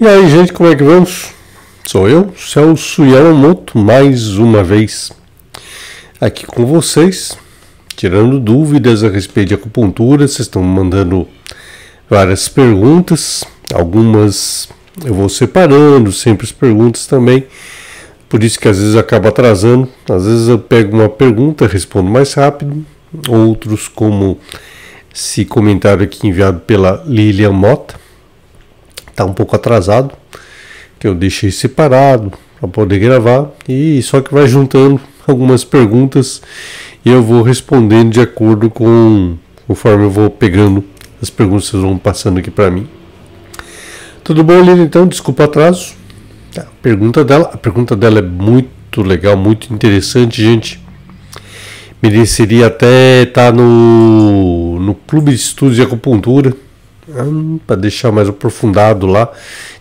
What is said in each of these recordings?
E aí, gente, como é que vamos? Sou eu, Celso Yamamoto, mais uma vez aqui com vocês, tirando dúvidas a respeito de acupuntura. Vocês estão mandando várias perguntas, algumas eu vou separando, sempre as perguntas também. Por isso que às vezes acaba atrasando. Às vezes eu pego uma pergunta, respondo mais rápido. Outros, como esse comentário aqui enviado pela Lilian Mota tá um pouco atrasado, que eu deixei separado para poder gravar e só que vai juntando algumas perguntas e eu vou respondendo de acordo com conforme eu vou pegando as perguntas vão passando aqui para mim. Tudo bom, Lili? Então, desculpa o atraso. A pergunta dela, a pergunta dela é muito legal, muito interessante, gente. Mereceria até estar tá no, no Clube de Estudos de Acupuntura para deixar mais aprofundado lá.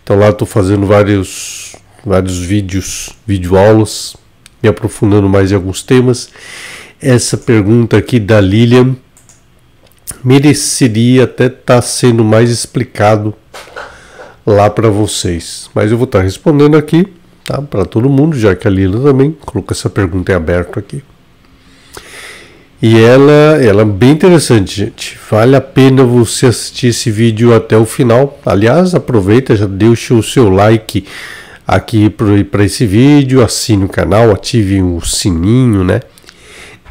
Então lá estou fazendo vários vários vídeos, videoaulas, me aprofundando mais em alguns temas. Essa pergunta aqui da Lilian mereceria até estar tá sendo mais explicado lá para vocês, mas eu vou estar tá respondendo aqui, tá? Para todo mundo, já que a Lilian também colocou essa pergunta em aberto aqui. E ela, ela é bem interessante, gente. Vale a pena você assistir esse vídeo até o final. Aliás, aproveita, já deixa o seu like aqui para esse vídeo, assine o canal, ative o sininho, né?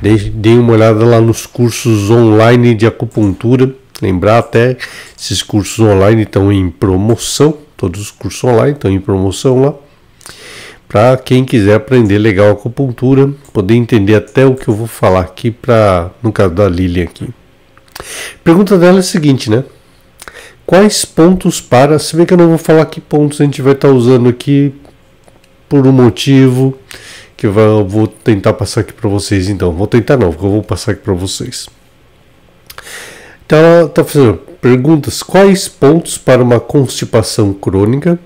Dê uma olhada lá nos cursos online de acupuntura. Lembrar até esses cursos online estão em promoção. Todos os cursos online estão em promoção lá para quem quiser aprender legal acupuntura, poder entender até o que eu vou falar aqui para no caso da Lilian aqui. Pergunta dela é a seguinte, né? Quais pontos para, se bem que eu não vou falar que pontos a gente vai estar tá usando aqui por um motivo que eu vou tentar passar aqui para vocês então. Vou tentar não, porque eu vou passar aqui para vocês. Então ela está fazendo perguntas: quais pontos para uma constipação crônica?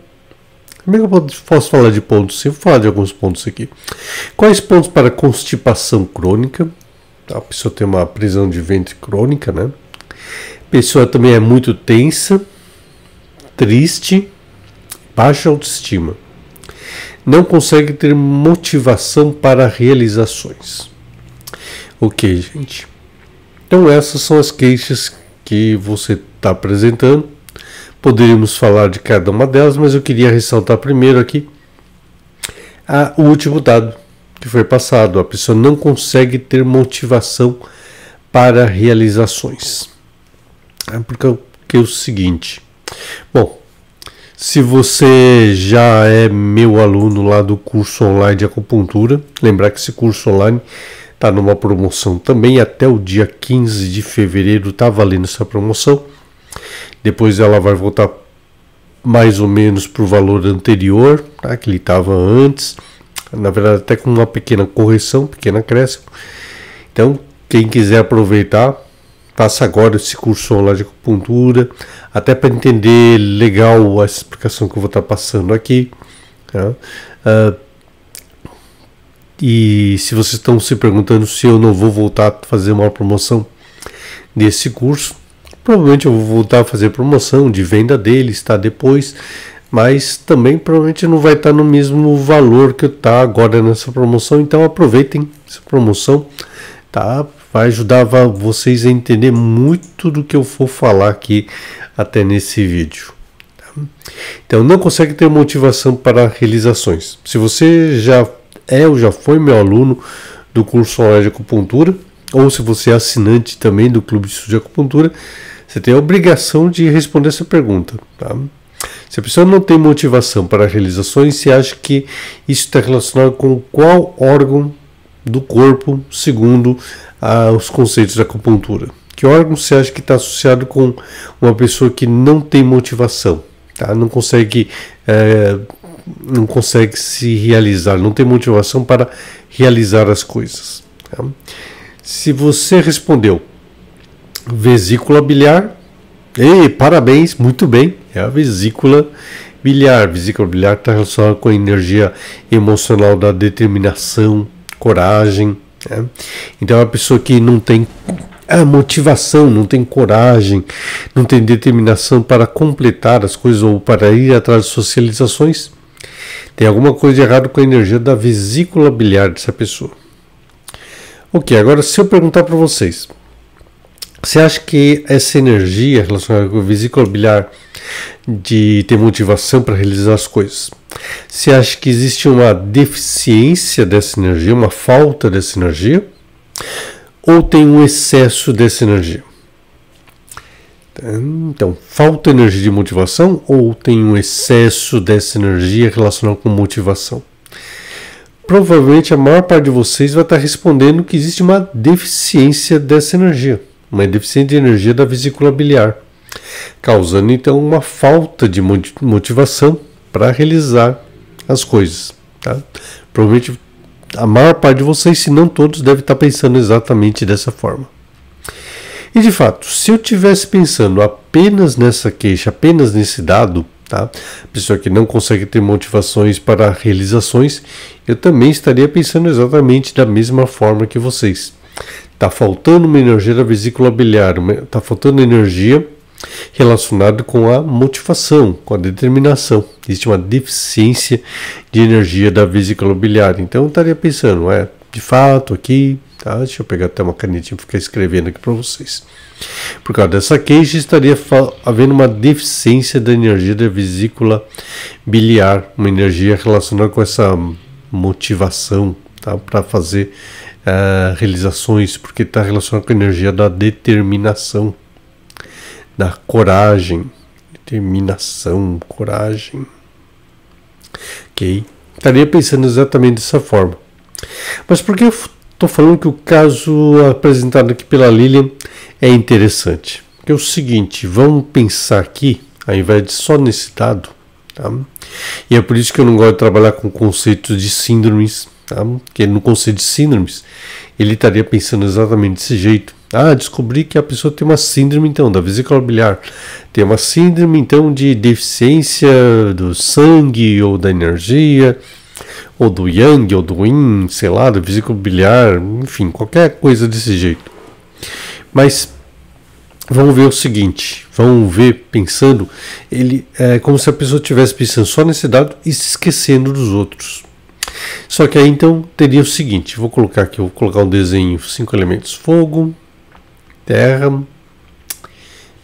Como é que eu posso falar de pontos? Eu vou falar de alguns pontos aqui. Quais pontos para constipação crônica? A pessoa tem uma prisão de ventre crônica, né? A pessoa também é muito tensa, triste, baixa autoestima. Não consegue ter motivação para realizações. Ok, gente. Então essas são as queixas que você está apresentando Poderíamos falar de cada uma delas, mas eu queria ressaltar primeiro aqui a, o último dado que foi passado. A pessoa não consegue ter motivação para realizações. É porque, é o seguinte. Bom, se você já é meu aluno lá do curso online de acupuntura, lembrar que esse curso online está numa promoção também até o dia 15 de fevereiro está valendo essa promoção depois ela vai voltar mais ou menos para o valor anterior, tá? que ele estava antes, na verdade até com uma pequena correção, pequena acréscimo. Então, quem quiser aproveitar, faça agora esse curso online de acupuntura, até para entender legal a explicação que eu vou estar tá passando aqui. Tá? Uh, e se vocês estão se perguntando se eu não vou voltar a fazer uma promoção desse curso, Provavelmente eu vou voltar a fazer promoção de venda deles, tá? Depois, mas também provavelmente não vai estar no mesmo valor que está agora nessa promoção. Então aproveitem essa promoção, tá? Vai ajudar vocês a entender muito do que eu for falar aqui até nesse vídeo. Tá? Então não consegue ter motivação para realizações. Se você já é ou já foi meu aluno do curso online de acupuntura, ou se você é assinante também do Clube de Estudo de Acupuntura, você tem a obrigação de responder essa pergunta. Tá? Se a pessoa não tem motivação para realizações, você acha que isso está relacionado com qual órgão do corpo, segundo ah, os conceitos da acupuntura? Que órgão você acha que está associado com uma pessoa que não tem motivação, tá? não consegue é, não consegue se realizar, não tem motivação para realizar as coisas. Tá? Se você respondeu vesícula biliar. Ei, parabéns, muito bem. É a vesícula biliar. vesícula biliar está relacionada com a energia emocional da determinação, coragem. Né? Então, a pessoa que não tem a motivação, não tem coragem, não tem determinação para completar as coisas ou para ir atrás de socializações, tem alguma coisa de errado com a energia da vesícula biliar dessa pessoa. Ok, agora se eu perguntar para vocês, você acha que essa energia relacionada com a vesícula biliar de ter motivação para realizar as coisas, você acha que existe uma deficiência dessa energia, uma falta dessa energia? Ou tem um excesso dessa energia? Então, falta energia de motivação ou tem um excesso dessa energia relacionada com motivação? Provavelmente a maior parte de vocês vai estar respondendo que existe uma deficiência dessa energia, uma deficiência de energia da vesícula biliar, causando então uma falta de motivação para realizar as coisas. Tá? Provavelmente a maior parte de vocês, se não todos, deve estar pensando exatamente dessa forma. E de fato, se eu tivesse pensando apenas nessa queixa, apenas nesse dado, tá? Pessoa que não consegue ter motivações para realizações, eu também estaria pensando exatamente da mesma forma que vocês. Está faltando uma energia da vesícula biliar, está faltando energia relacionada com a motivação, com a determinação. Existe uma deficiência de energia da vesícula biliar. Então eu estaria pensando, é, de fato, aqui Tá? Deixa eu pegar até uma canetinha e ficar escrevendo aqui para vocês. Por causa dessa queixa, estaria havendo uma deficiência da energia da vesícula biliar, uma energia relacionada com essa motivação tá? para fazer uh, realizações, porque está relacionado com a energia da determinação, da coragem. Determinação, coragem. Ok? Estaria pensando exatamente dessa forma. Mas por que eu Estou falando que o caso apresentado aqui pela Lilian é interessante. Que é o seguinte, vamos pensar aqui, ao invés de só nesse dado, tá? E é por isso que eu não gosto de trabalhar com conceitos de síndromes, tá? Porque no conceito de síndromes, ele estaria pensando exatamente desse jeito. Ah, descobri que a pessoa tem uma síndrome então da vesícula biliar, tem uma síndrome então de deficiência do sangue ou da energia, ou do Yang, ou do Yin, sei lá, do vesículo biliar, enfim, qualquer coisa desse jeito. Mas vamos ver o seguinte, vamos ver pensando, ele é como se a pessoa estivesse pensando só nesse dado e se esquecendo dos outros. Só que aí então teria o seguinte, vou colocar aqui, vou colocar um desenho, cinco elementos: fogo, terra,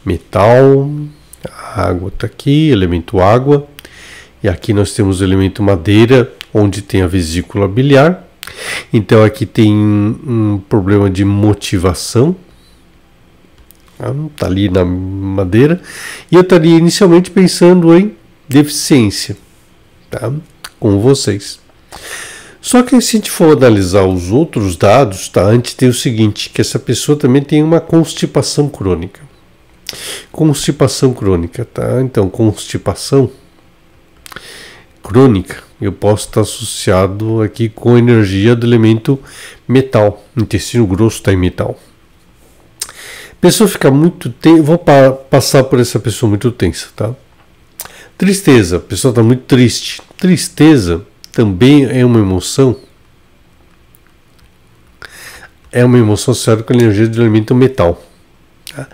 metal, água está aqui, elemento água, e aqui nós temos o elemento madeira, onde tem a vesícula biliar. Então aqui tem um problema de motivação. Está tá ali na madeira. E eu estaria inicialmente pensando em deficiência. Tá? Com vocês. Só que se a gente for analisar os outros dados, tá? Antes tem o seguinte, que essa pessoa também tem uma constipação crônica. Constipação crônica, tá? Então, constipação crônica, eu posso estar associado aqui com a energia do elemento metal. Intestino grosso está em metal. Pessoa fica muito tensa, vou pa passar por essa pessoa muito tensa, tá? Tristeza, a pessoa está muito triste. Tristeza também é uma emoção. É uma emoção associada com a energia do elemento metal. Tá?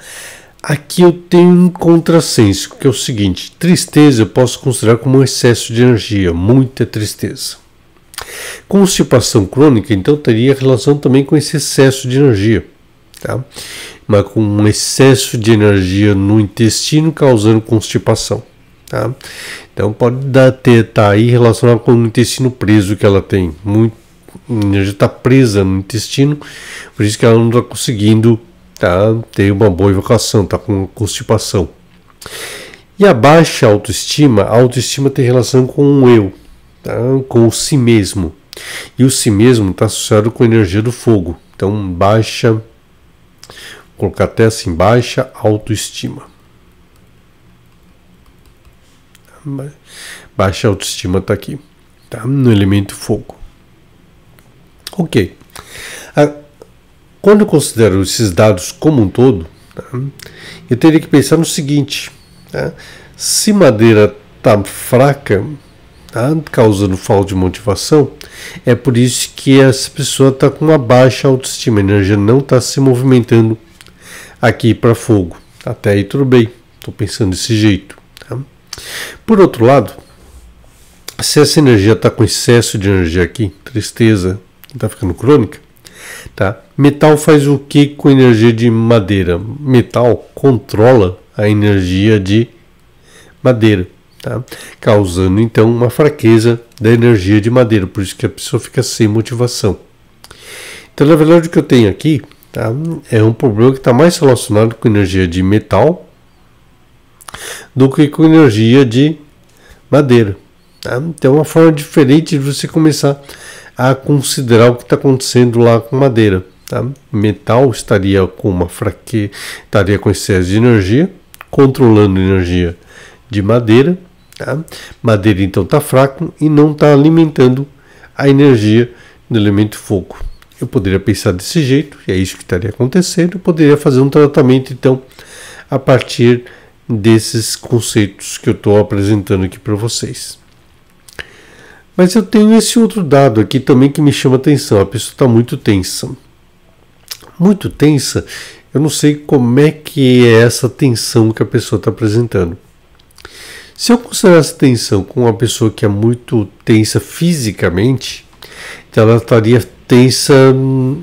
Aqui eu tenho um contrassenso, que é o seguinte: tristeza eu posso considerar como um excesso de energia, muita tristeza. Constipação crônica, então, teria relação também com esse excesso de energia, tá? Mas com um excesso de energia no intestino causando constipação, tá? Então pode dar, ter, tá aí relacionado com o intestino preso que ela tem, muito, energia está presa no intestino, por isso que ela não está conseguindo tá? tem uma boa evocação, está com constipação. E a baixa autoestima, a autoestima tem relação com o eu, tá? com o si mesmo. E o si mesmo está associado com a energia do fogo. Então, baixa, vou colocar até assim, baixa autoestima. Baixa autoestima está aqui, tá? no elemento fogo. Ok. Quando eu considero esses dados como um todo, tá, eu teria que pensar no seguinte: tá, se madeira está fraca, tá, causando falta de motivação, é por isso que essa pessoa está com uma baixa autoestima, a energia não está se movimentando aqui para fogo. Até aí tudo bem, estou pensando desse jeito. Por outro lado, se essa energia está com excesso de energia aqui, tristeza, está ficando crônica, tá? Metal faz o que com energia de madeira? Metal controla a energia de madeira, tá? causando então uma fraqueza da energia de madeira, por isso que a pessoa fica sem motivação. Então, na verdade, o que eu tenho aqui tá? é um problema que está mais relacionado com energia de metal do que com energia de madeira. Tá? Então, é uma forma diferente de você começar a considerar o que está acontecendo lá com madeira. Tá? Metal estaria com uma fraqueza, estaria com excesso de energia, controlando energia de madeira. Tá? Madeira então está fraco e não está alimentando a energia do elemento fogo. Eu poderia pensar desse jeito, e é isso que estaria acontecendo. Eu poderia fazer um tratamento, então, a partir desses conceitos que eu estou apresentando aqui para vocês. Mas eu tenho esse outro dado aqui também que me chama atenção. A pessoa está muito tensa. Muito tensa, eu não sei como é que é essa tensão que a pessoa está apresentando. Se eu considerar essa tensão com uma pessoa que é muito tensa fisicamente, então ela estaria tensa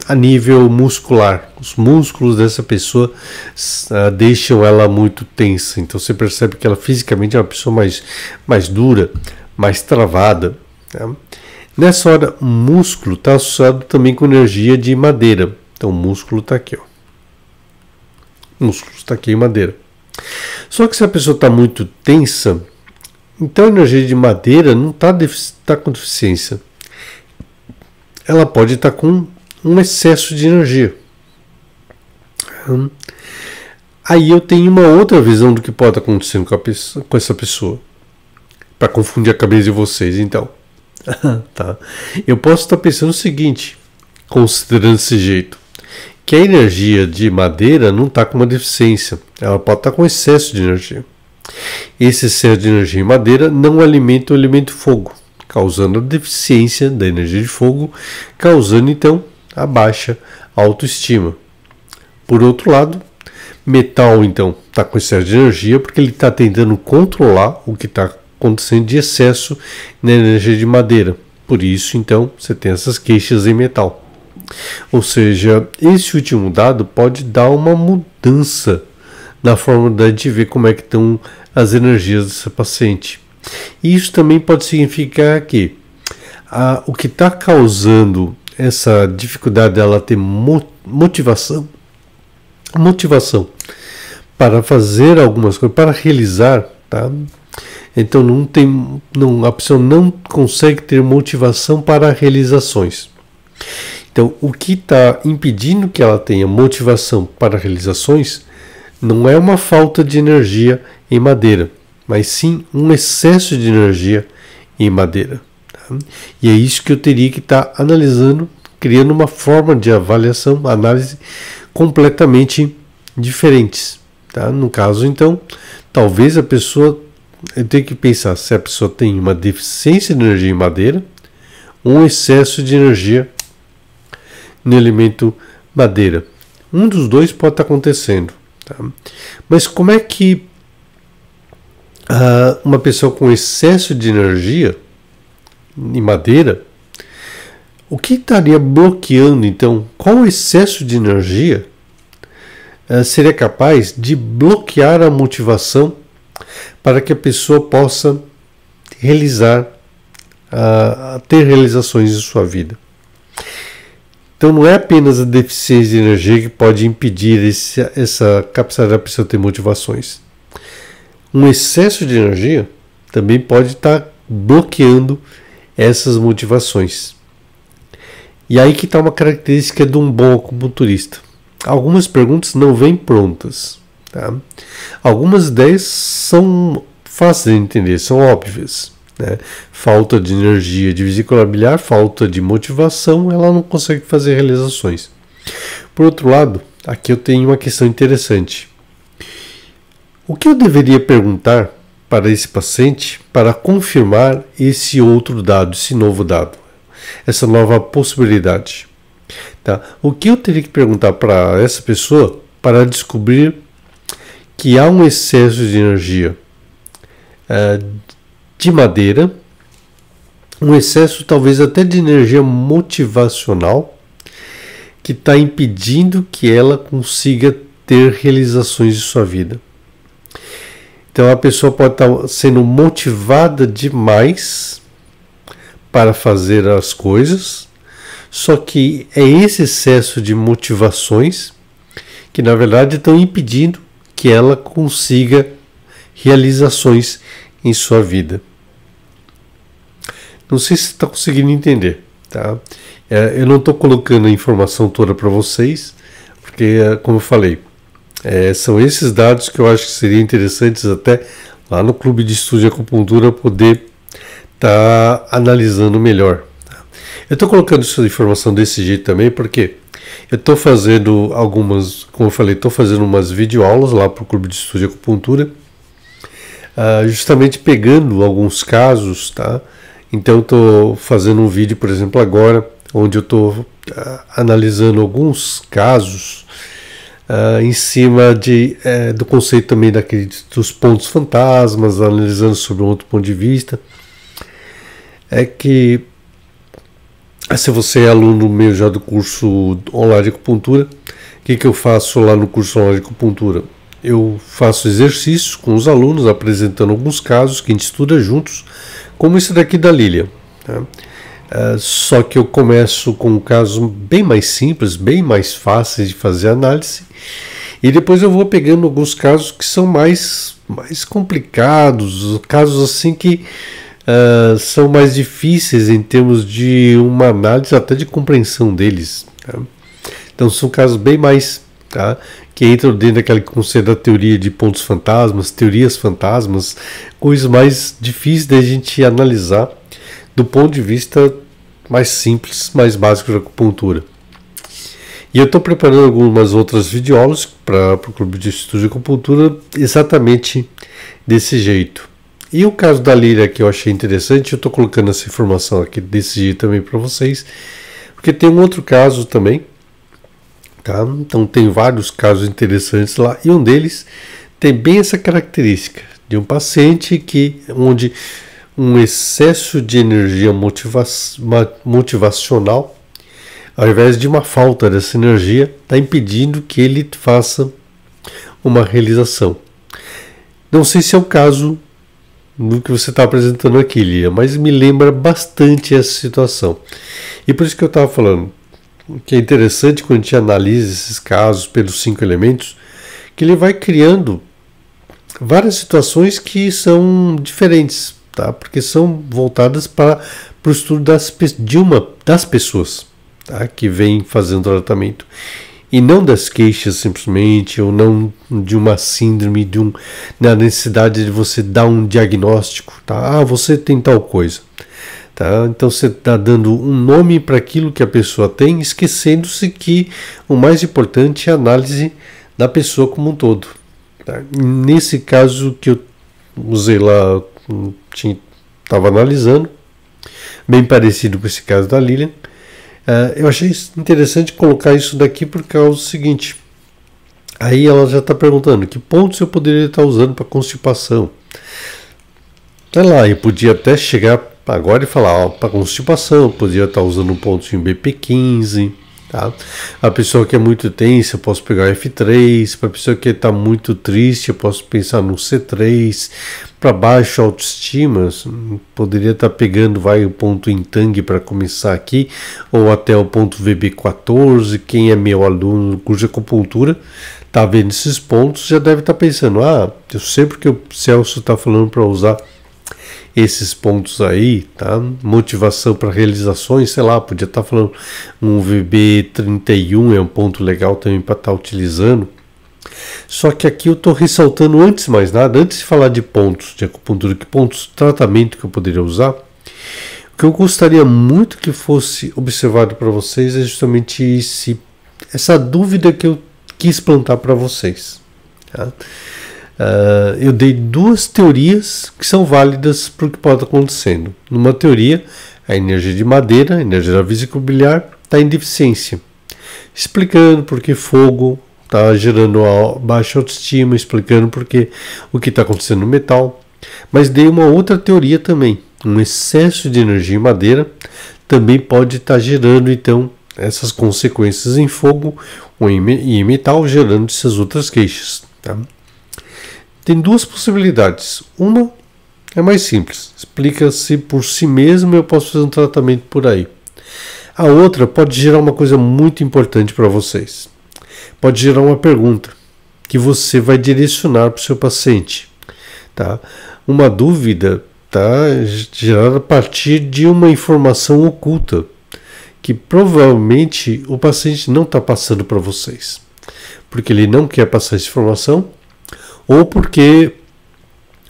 a nível muscular. Os músculos dessa pessoa uh, deixam ela muito tensa. Então você percebe que ela fisicamente é uma pessoa mais, mais dura, mais travada. Tá? Nessa hora, músculo está associado também com energia de madeira. Então músculo está aqui. Ó. Músculo está aqui em madeira. Só que se a pessoa está muito tensa, então a energia de madeira não está tá com deficiência ela pode estar com um excesso de energia. Aí eu tenho uma outra visão do que pode estar acontecendo com, pessoa, com essa pessoa. Para confundir a cabeça de vocês, então. tá. Eu posso estar pensando o seguinte, considerando desse jeito, que a energia de madeira não está com uma deficiência, ela pode estar com excesso de energia. Esse excesso de energia em madeira não alimenta o elemento fogo causando a deficiência da energia de fogo, causando então a baixa autoestima. Por outro lado, metal então está com excesso de energia porque ele está tentando controlar o que está acontecendo de excesso na energia de madeira. Por isso, então, você tem essas queixas em metal. Ou seja, esse último dado pode dar uma mudança na forma de ver como é que estão as energias dessa paciente. Isso também pode significar que a, o que está causando essa dificuldade dela ter motivação, motivação para fazer algumas coisas, para realizar, tá? Então não tem, não, a pessoa não consegue ter motivação para realizações. Então o que está impedindo que ela tenha motivação para realizações não é uma falta de energia em madeira, mas sim um excesso de energia em madeira. Tá? E é isso que eu teria que estar tá analisando, criando uma forma de avaliação, análise completamente diferentes. Tá? No caso, então, talvez a pessoa eu tenho que pensar se a pessoa tem uma deficiência de energia em madeira, um excesso de energia no elemento madeira. Um dos dois pode estar acontecendo. Tá? Mas como é que uh, uma pessoa com excesso de energia em madeira, o que estaria bloqueando então? Qual excesso de energia uh, seria capaz de bloquear a motivação para que a pessoa possa realizar, uh, ter realizações em sua vida? Então não é apenas a deficiência de energia que pode impedir esse, essa capacidade da pessoa ter motivações um excesso de energia também pode estar tá bloqueando essas motivações. E aí que está uma característica de um bom acupunturista. Algumas perguntas não vêm prontas. Tá? Algumas ideias são fáceis de entender, são óbvias. Né? Falta de energia de vesícula biliar, falta de motivação, ela não consegue fazer realizações. Por outro lado, aqui eu tenho uma questão interessante. O que eu deveria perguntar para esse paciente para confirmar esse outro dado, esse novo dado, essa nova possibilidade? Tá? O que eu teria que perguntar para essa pessoa para descobrir que há um excesso de energia uh, de madeira, um excesso talvez até de energia motivacional que está impedindo que ela consiga ter realizações de sua vida. Então a pessoa pode estar tá sendo motivada demais para fazer as coisas, só que é esse excesso de motivações que na verdade estão impedindo que ela consiga realizações em sua vida. Não sei se está conseguindo entender, tá? É, eu não estou colocando a informação toda para vocês, porque, é, como eu falei, é, são esses dados que eu acho que seriam interessantes até lá no Clube de Estudo de Acupuntura poder estar tá analisando melhor. Tá? Eu estou colocando essa informação desse jeito também porque eu estou fazendo algumas, como eu falei, estou fazendo umas videoaulas lá para o Clube de Estudo de Acupuntura, uh, justamente pegando alguns casos, tá? Então estou fazendo um vídeo, por exemplo, agora, onde eu estou uh, analisando alguns casos uh, em cima de, uh, do conceito também daquele, dos pontos fantasmas, analisando sobre um outro ponto de vista. É que se você é aluno meu já do curso online de acupuntura, o que, que eu faço lá no curso online de acupuntura? Eu faço exercícios com os alunos, apresentando alguns casos que a gente estuda juntos, como esse daqui da Lilia. Tá? Uh, só que eu começo com um caso bem mais simples, bem mais fáceis de fazer análise, e depois eu vou pegando alguns casos que são mais, mais complicados, casos assim que uh, são mais difíceis em termos de uma análise, até de compreensão deles. Tá? Então são casos bem mais tá? que entram dentro daquela conceito da teoria de pontos fantasmas, teorias fantasmas, coisas mais difíceis da gente analisar do ponto de vista mais simples, mais básico da acupuntura. E eu estou preparando algumas outras videoaulas para o Clube de Estudo de Acupuntura exatamente desse jeito. E o caso da Líria que eu achei interessante, eu estou colocando essa informação aqui desse jeito também para vocês, porque tem um outro caso também, tá? Então tem vários casos interessantes lá e um deles tem bem essa característica de um paciente que onde um excesso de energia motiva motivacional, ao invés de uma falta dessa energia, está impedindo que ele faça uma realização. Não sei se é o caso do que você está apresentando aqui, Lia, mas me lembra bastante essa situação. E por isso que eu estava falando que é interessante quando a gente analisa esses casos pelos cinco elementos, que ele vai criando várias situações que são diferentes tá? porque são voltadas para o estudo das, de uma das pessoas tá? que vem fazendo tratamento e não das queixas simplesmente, ou não de uma síndrome, de um, da necessidade de você dar um diagnóstico, tá? Ah, você tem tal coisa. Tá? Então você está dando um nome para aquilo que a pessoa tem, esquecendo-se que o mais importante é a análise da pessoa como um todo. Tá? Nesse caso que eu usei lá estava analisando, bem parecido com esse caso da Lilian. Uh, eu achei interessante colocar isso daqui por causa do seguinte. Aí ela já está perguntando que pontos eu poderia estar usando para constipação. Sei lá, eu podia até chegar agora e falar, para constipação, podia estar usando um ponto em BP15, Tá? A pessoa que é muito tensa, eu posso pegar F3. Para a pessoa que está muito triste, eu posso pensar no C3. Para baixo autoestima, poderia estar tá pegando vai o ponto em Tang para começar aqui, ou até o ponto VB14. Quem é meu aluno no curso de acupuntura está vendo esses pontos, já deve estar tá pensando: ah, eu sei porque o Celso está falando para usar esses pontos aí, tá? Motivação para realizações, sei lá, podia estar tá falando um VB31 é um ponto legal também para estar tá utilizando. Só que aqui eu estou ressaltando antes de mais nada, antes de falar de pontos de acupuntura, que pontos de tratamento que eu poderia usar, o que eu gostaria muito que fosse observado para vocês é justamente esse, essa dúvida que eu quis plantar para vocês. Tá? Uh, eu dei duas teorias que são válidas para o que pode estar acontecendo. Numa teoria, a energia de madeira, a energia da vesícula biliar, está em deficiência, explicando por que fogo tá gerando baixa autoestima, explicando porque o que está acontecendo no metal. Mas dei uma outra teoria também. Um excesso de energia em madeira também pode estar tá gerando então essas consequências em fogo ou em metal, gerando essas outras queixas. Tá? Tem duas possibilidades. Uma é mais simples, explica-se por si mesmo eu posso fazer um tratamento por aí. A outra pode gerar uma coisa muito importante para vocês. Pode gerar uma pergunta que você vai direcionar para o seu paciente. Tá? Uma dúvida tá gerada a partir de uma informação oculta que provavelmente o paciente não está passando para vocês, porque ele não quer passar essa informação, ou porque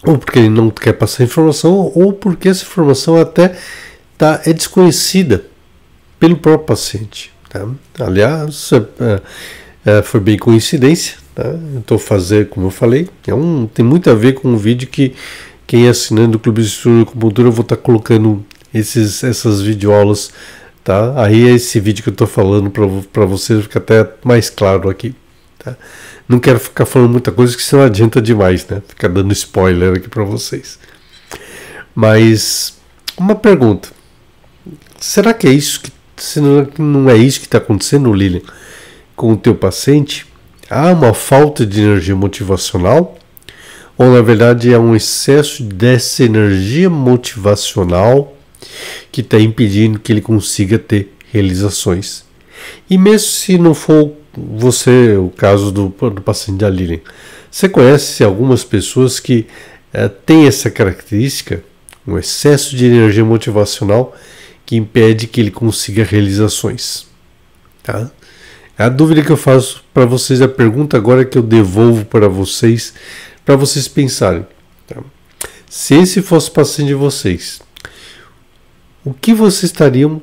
ou porque ele não quer passar informação, ou porque essa informação até tá, é desconhecida pelo próprio paciente. Tá? Aliás, é, é, foi bem coincidência. Tá? Estou fazendo, como eu falei, é um, tem muito a ver com o vídeo que quem é assinando o Clube de Estudo de Acupuntura, eu vou estar tá colocando esses, essas videoaulas. Tá? Aí é esse vídeo que eu estou falando para vocês fica até mais claro aqui. Tá? Não quero ficar falando muita coisa que senão adianta demais, né? Ficar dando spoiler aqui para vocês. Mas uma pergunta: será que é isso que se não é isso que está acontecendo, Lilian, com o teu paciente? Há uma falta de energia motivacional? Ou na verdade é um excesso dessa energia motivacional que está impedindo que ele consiga ter realizações? E mesmo se não for você, o caso do, do paciente da Lilian, você conhece algumas pessoas que é, têm essa característica, um excesso de energia motivacional que impede que ele consiga realizações. Tá? A dúvida que eu faço para vocês, a pergunta agora que eu devolvo para vocês, para vocês pensarem. Tá? Se esse fosse o paciente de vocês, o que vocês estariam,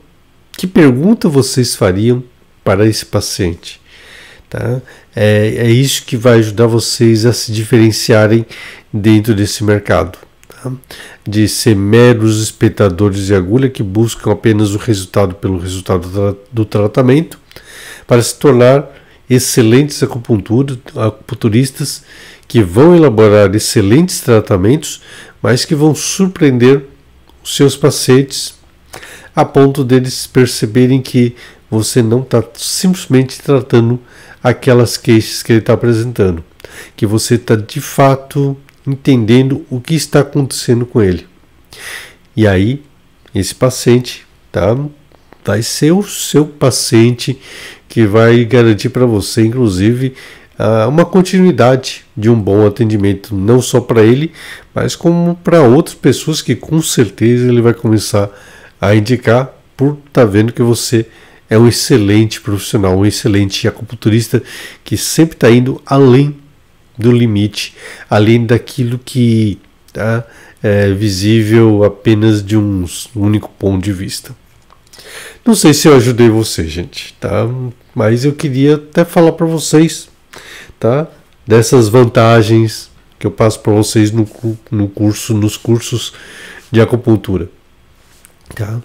que pergunta vocês fariam para esse paciente? Tá? É, é isso que vai ajudar vocês a se diferenciarem dentro desse mercado de ser meros espectadores de agulha que buscam apenas o resultado pelo resultado do tratamento, para se tornar excelentes acupunturistas que vão elaborar excelentes tratamentos, mas que vão surpreender os seus pacientes a ponto deles perceberem que você não está simplesmente tratando aquelas queixas que ele está apresentando, que você está de fato entendendo o que está acontecendo com ele. E aí, esse paciente tá, vai ser o seu paciente que vai garantir para você, inclusive, uma continuidade de um bom atendimento, não só para ele, mas como para outras pessoas que com certeza ele vai começar a indicar por estar tá vendo que você é um excelente profissional, um excelente acupunturista que sempre está indo além do limite, além daquilo que tá, é visível apenas de um único ponto de vista. Não sei se eu ajudei você, gente, tá? Mas eu queria até falar para vocês, tá? Dessas vantagens que eu passo para vocês no, no curso, nos cursos de acupuntura, tá?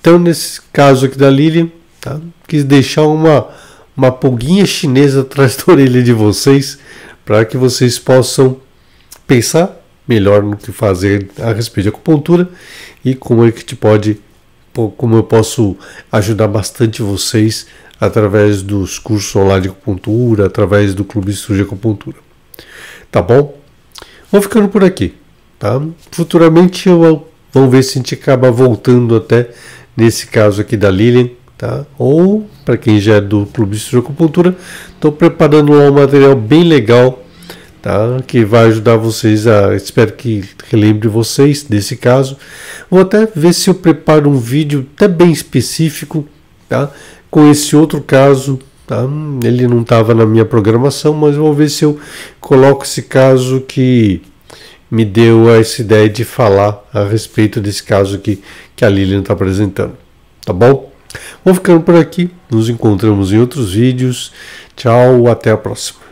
Então, nesse caso aqui da Lilian, tá? Quis deixar uma uma pulguinha chinesa atrás da orelha de vocês para que vocês possam pensar melhor no que fazer a respeito de acupuntura e como é que te pode como eu posso ajudar bastante vocês através dos cursos online de acupuntura, através do Clube Estudo de Acupuntura. Tá bom? Vou ficando por aqui, tá? Futuramente eu vamos ver se a gente acaba voltando até nesse caso aqui da Lilian, tá? Ou para quem já é do Clube de Acupuntura, estou preparando lá um material bem legal, tá? Que vai ajudar vocês a, espero que relembre vocês desse caso. Vou até ver se eu preparo um vídeo até bem específico, tá? Com esse outro caso, tá? Ele não estava na minha programação, mas vou ver se eu coloco esse caso que me deu essa ideia de falar a respeito desse caso aqui que a Lilian está apresentando. Tá bom? Vou ficando por aqui. Nos encontramos em outros vídeos. Tchau, até a próxima.